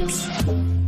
Oops.